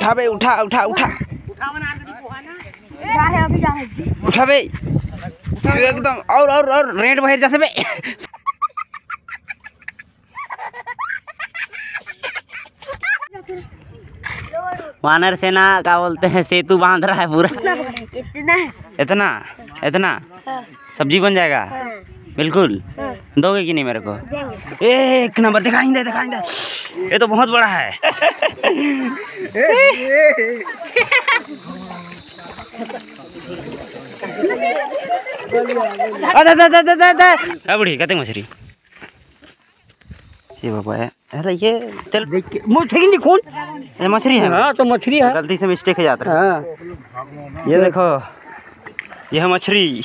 उठा बे उठा उठा उठा। है है उठा बे एकदम और और और रेड बाहर जैसे बे। वानर सेना का बोलते हैं सेतु बाँध रहा है पूरा। कितना है इतना इतना। सब्ज़ी बन जाएगा? बिल्कुल। दोगे कि नहीं मेरे को? एक नंबर दिखाई दे दिखाई दे। ये तो बहुत बड़ा है। बुढ़ी कहते मछली ये बाबा है अरे ये चल। मछली नहीं खून? ये मछली है। हाँ तो मछली है। गलती से मिस्टेक हो जाता हाँ है। ये देखो ये है मछली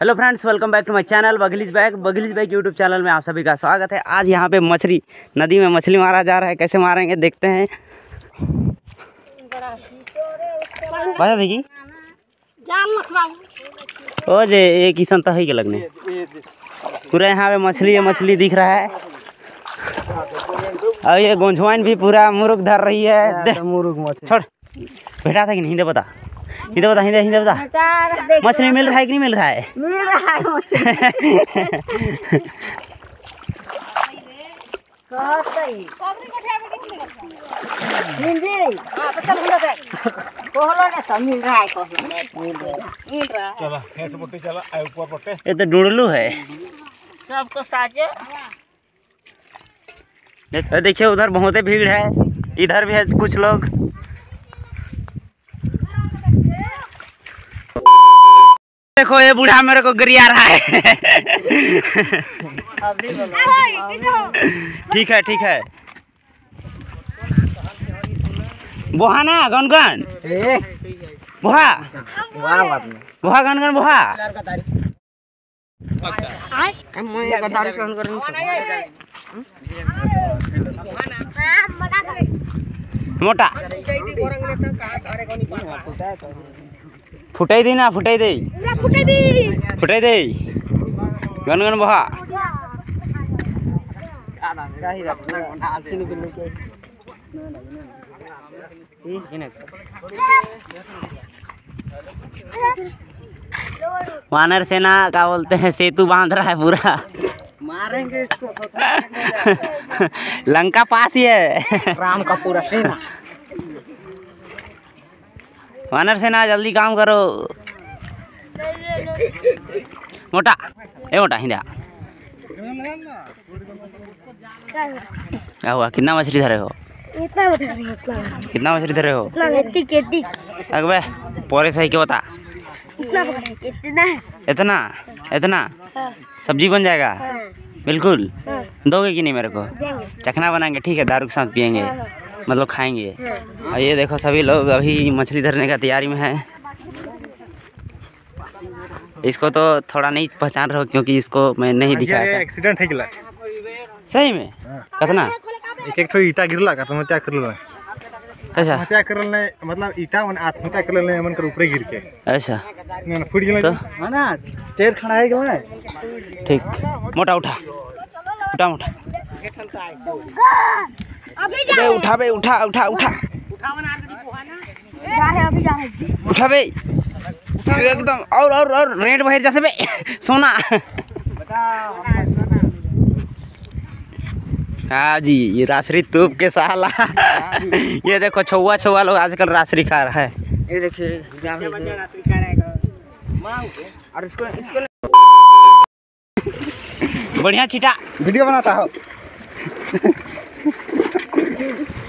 hello friends welcome back to my channel बगलीज bag बगलीज बैग यूट्यूब चैनल में आप सभी का स्वागत है। आज यहाँ पे मछली नदी में मछली मारा जा रहा है। कैसे मारेंगे देखते हैं। बाजा देखी ओ जे एक किसान तो है के लगने। पूरा यहाँ पे मछली है मछली दिख रहा है। और ये गोंझवाइन भी पूरा मुर्ग धर रही है। मुर्ग मछली। छोड़। बेटा था कि नहीं दे बता। हिंदे बता हिंदे हिंदे बता मछली मिल रहा है कि नहीं मिल रहा है? मिल रहा है ये तो डुड़लू है। सबको साजे देखिए उधर बहुत ही भीड़ है। इधर भी है कुछ लोग। देखो, ये बूढ़ा मेरे को गरिया रहा है। ठीक है ठीक है। बोहा ना गनगन ए बोहा बोहा बोहा। गद्दारी सहन करूँगा मोटा। फुटाई दी ना फुटाई दे फुटे दी फुटाई दे गनगन बोहा वानर सेना का बोलते हैं सेतु बाँध रहा है पूरा मारेंगे इसको लंका पास ही है राम का पूरा सेना वानर सेना जल्दी काम करो। मोटा ए मोटा हिंदा। क्या हुआ? कितना मछली धरे हो? है कितना मछली धरे हो? अगबे पोरे सही के बता? इतना इतना? इतना? हाँ। सब्ज़ी बन जाएगा? हाँ। बिल्कुल। हाँ। दोगे कि नहीं मेरे को? चखना बनाएँगे ठीक है? दारू के साथ पियेंगे। मतलब खाएँगे। हाँ और ये देखो सभी लोग अभी मछली धरने का तैयारी में है। इसको तो थोड़ा नहीं पहचान रहे हो क्योंकि इसको मैं नहीं दिखाया एक्सीडेंट है गिला सही में? कितना? एक एक ठो ईटा गिरला का आत्महत्या कर लेना। अच्छा। आत्महत्या कर लेने मतलब ईटा मन आत्महत्या कर लेने मन कर ऊपर गिर के। अच्छा। ना फुट गेले तो? हाँ ना चेयर खड़ा है गेले ठीक। मोटा उठा। उठा मोटा। बे उठा बे उठा उठा उठा। जा है अभी जा उठा बे एकदम और और और रेड बाहर जैसे बे। सोना। हाँ जी ये रासरी तूप के साला। ये देखो छुआ छुआ लोग आजकल रासरी खा रहा है। ये देखिए और इसको इसको बढ़िया छिटा वीडियो बनाता हो।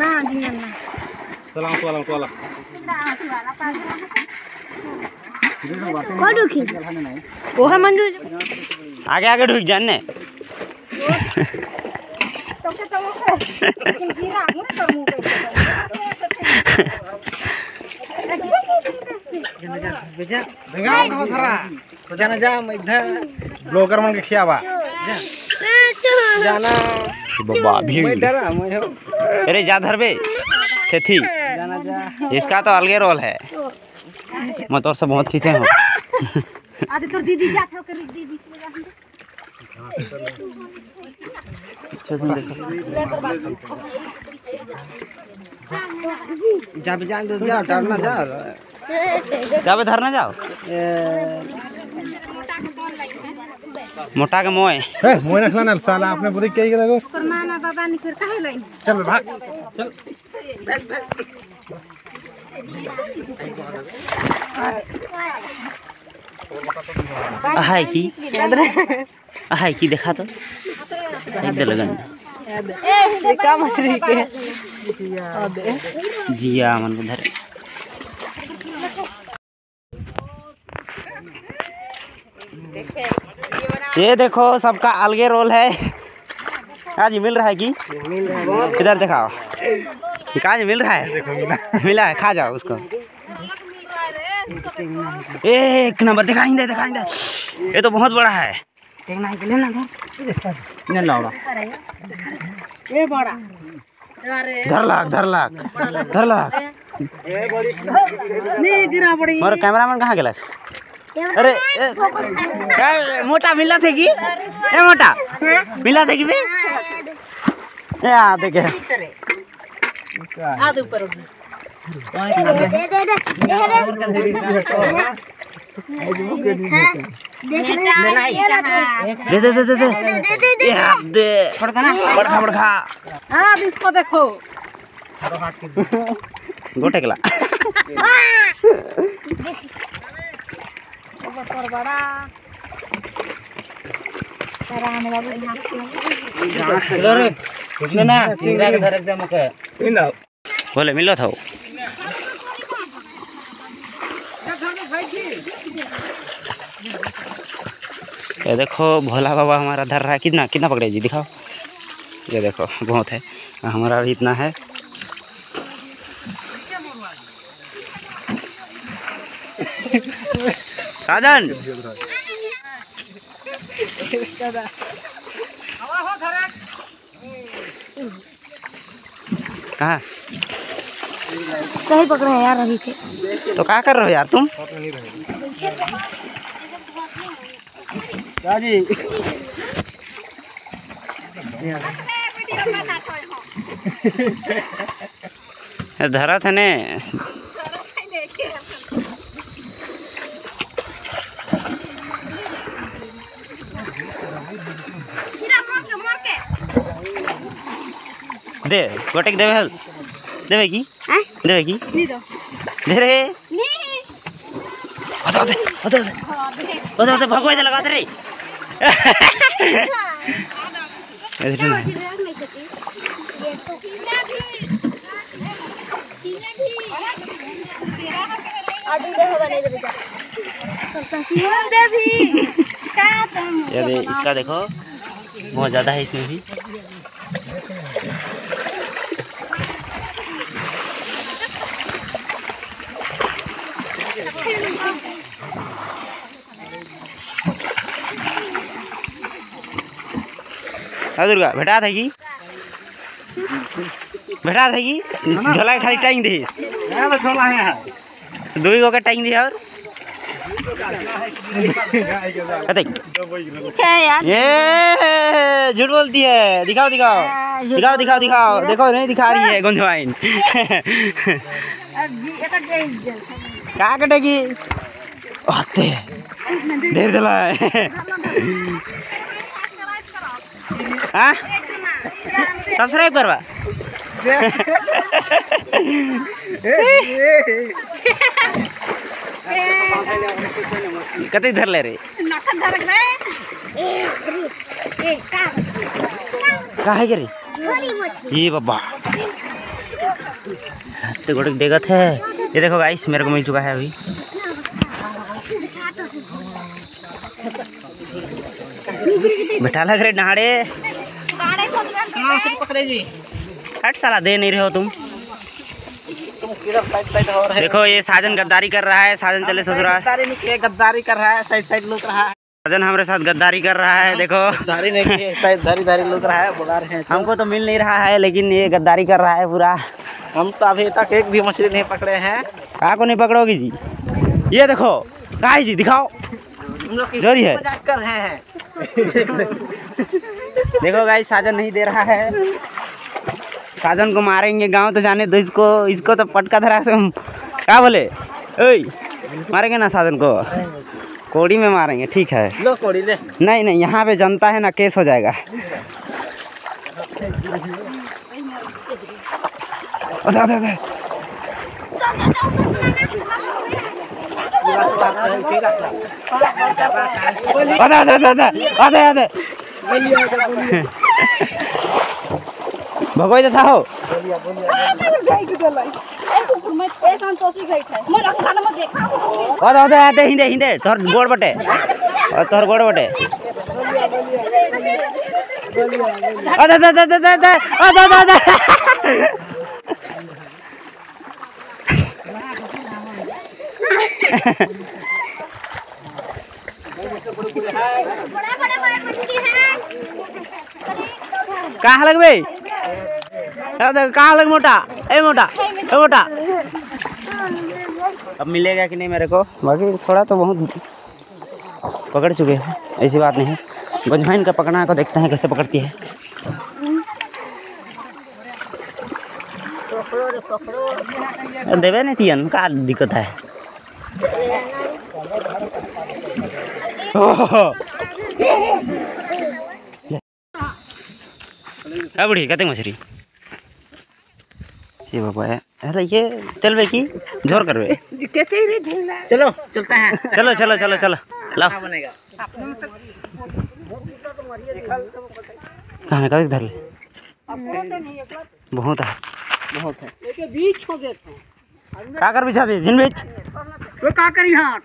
ना चला चला चला को दुखी वो है मंजू आगे आगे ढुक जाने। तो जाना जा मैं इधर ब्लॉगर मन के खियावा जाना। बाबा भीड़। अरे जा धर बे। थी। जाना जा। इसका तो अलगे रोल है। मैं तो और से बहुत खींचे हूँ। दीदी जा था कर दीदी बीच में जा जा जान दो जा डरना जा। जा धरना जाओ। मोटा के मोय ए मोय रखला ना साला आपने बुरी क्या ही देखो तोर माना बाबा नि फिर काहे लइन चल भाग। चल। हाय की? हाय की देखा तो। एक दे लगन। ए का मछली के जिया मन को ये देखो सबका अलगे रोल है। आज मिल रहा है कि? किधर दिखाओ। काज मिल रहा है? मिला है खा जाओ उसको। एक नंबर दिखाई दे दिखाई दे। ये तो बहुत बड़ा है। धर लाख धर लाख धर लाख और कैमरामैन कहाँ गेलक अरे ए, मोटा मिला थे की? ए मोटा। मिला थे की बे ए आ देखे। आदि ऊपर उठ। दे दे दे दे दे। ए हाथ दे बड़खा बड़खा। अब इसको देखो। गोटे बोले मिलो था ये देखो भोला बाबा हमारा धर रहा है। कितना कितना पकड़े जी दिखाओ। ये देखो बहुत है। हमारा भी इतना है। साजन। कहाँ? कहीं पकड़े यार अभी थे तो क्या कर रहे हो यार तुम? जी धरा था ने। दे गोटे के देवे हल देवे की? देवे की? दे। रे। होते होते होते होते होते होते भगवान लगा दे रे। इधर ना ये दे इसका देखो बहुत ज़्यादा है इसमें भी। हाँ दुर्गा भेटा था की? भेटा था की? झोला के खाली टाइम दीस। है दुई गो के टाइम दी और। ये झूठ बोलती है। दिखाओ दिखाओ। दिखाओ दिखाओ दिखाओ। देखो नहीं दिखा रही है गुंजवाइन। क्या कटेगी आते देर दिला। हाँ? सब्सक्राइब करवा। कते धर ले रे? का है रे ये बाबा। तो गोटे देखत है। ये देखो गाइस, मेरे को मिल चुका है अभी। बेटा लग रहे नहाड़े। हट साला, दे नहीं रहे हो तुम। देखो, ये साजन गद्दारी कर रहा है, साजन चले ससुराल। गद्दारी कर रहा है साइड साइड लुक रहा है। साजन हमारे साथ गद्दारी कर रहा है देखो। गद्दारी नहीं साइड धारी धारी लुक रहा है बुला रहे हैं हमको तो मिल नहीं रहा है लेकिन ये गद्दारी कर रहा है पूरा। हम तो अभी तक एक भी मछली नहीं पकड़े हैं। कहा को नहीं पकड़ोगी जी? ये देखो कहा जी? दिखाओ। जोरी है। कर रहे हैं। देखो गाइस साजन नहीं दे रहा है। साजन को मारेंगे गाँव तो जाने दो इसको। इसको तो पटका धरा से हम क्या बोले? ओए मारेंगे ना साजन को? कोड़ी में मारेंगे ठीक है। लो कोड़ी ले। नहीं नहीं यहाँ पे जनता है ना केस हो जाएगा। अरे, अरे, अरे। अरे, अरे, अरे, अरे, अरे, अरे। भगोई था हो ओदे ओदे आते हिंदे हिंदे तोर गोड़ बटे। और तोर गोड़ बटे। ओदे ओदे ओदे ओदे ओदे ओदे ओदे कहाँ लगबे कहाँ लग मोटा? ए मोटा ए, मोटा। अब मिलेगा कि नहीं मेरे को? बाकी थोड़ा तो बहुत पकड़ चुके हैं। ऐसी बात नहीं है। गंजवाइन का पकड़ना को देखते हैं कैसे पकड़ती है। देवे नहीं थियन का दिक्कत है। बुढ़ी कते मछली ये बाबा है। अरे ये चल बे की ज़ोर कर बे कहते ही चलो। चलते हैं चलो चलो चलो चलो। चलो बनेगा कहाँ निकाल इधर? ले बहुत है। बहुत है। का कर बिछा दे? जिन बीच। वो का कर यहाँ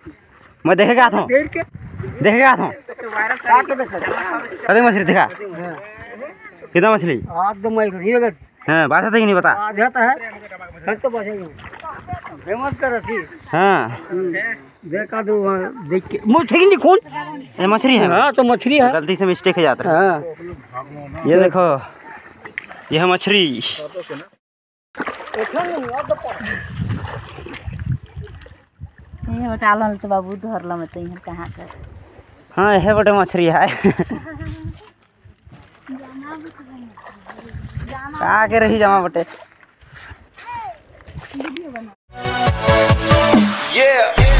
मैं देखे क्या था? देखे क्या था? कदम मछली दिखा। हाँ। कितना मछली? आठ दो मछली नहीं लगा हाँ बात है कि नहीं बता। आज जाता है। कल तो बचेगा फ़ेमस कर रही हाँ। देखा दो देख के मछली नहीं खून? ये मछली है। हाँ तो मछली है। गलती से मिस्टेक हो जाता हाँ। है ये देखो मछली। ये बता लन तो बाबू धरल में तो कहाँ कर हाँ। यह बटे मछली है। आगे रही जमा बटे yeah.